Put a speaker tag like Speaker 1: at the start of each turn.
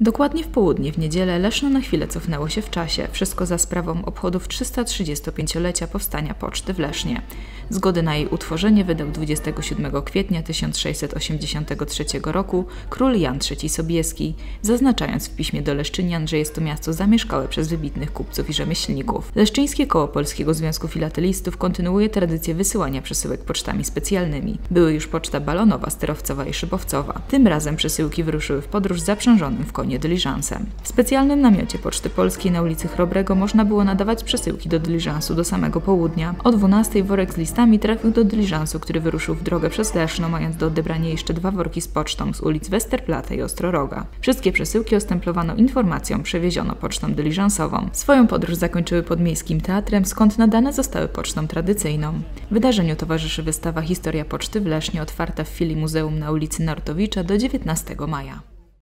Speaker 1: Dokładnie w południe w niedzielę Leszno na chwilę cofnęło się w czasie, wszystko za sprawą obchodów 335-lecia powstania poczty w Lesznie. Zgodę na jej utworzenie wydał 27 kwietnia 1683 roku król Jan III Sobieski, zaznaczając w piśmie do Leszczynian, że jest to miasto zamieszkałe przez wybitnych kupców i rzemieślników. Leszczyńskie Koło Polskiego Związku Filatelistów kontynuuje tradycję wysyłania przesyłek pocztami specjalnymi. Były już poczta balonowa, sterowcowa i szybowcowa. Tym razem przesyłki wyruszyły w podróż zaprzężonym w konie dyliżansem. W specjalnym namiocie Poczty Polskiej na ulicy Chrobrego można było nadawać przesyłki do dyliżansu do samego południa. O 12 worek z listami trafił do dyliżansu, który wyruszył w drogę przez Leszno, mając do odebrania jeszcze dwa worki z pocztą z ulic Westerplatte i Ostroroga. Wszystkie przesyłki ostemplowano informacją, przewieziono pocztą dyliżansową. Swoją podróż zakończyły pod Miejskim Teatrem, skąd nadane zostały pocztą tradycyjną. Wydarzeniu towarzyszy wystawa Historia Poczty w Lesznie, otwarta w filii Muzeum na ulicy Nartowicza do 19 maja.